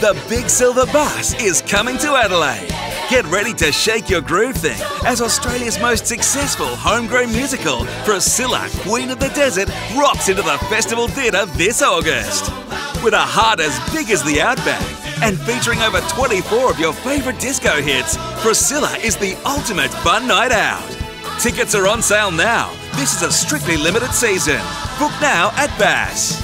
The Big Silver Bus is coming to Adelaide. Get ready to shake your groove thing as Australia's most successful homegrown musical, Priscilla, Queen of the Desert, rocks into the Festival Theatre this August. With a heart as big as the Outback and featuring over 24 of your favourite disco hits, Priscilla is the ultimate fun night out. Tickets are on sale now. This is a strictly limited season. Book now at Bass.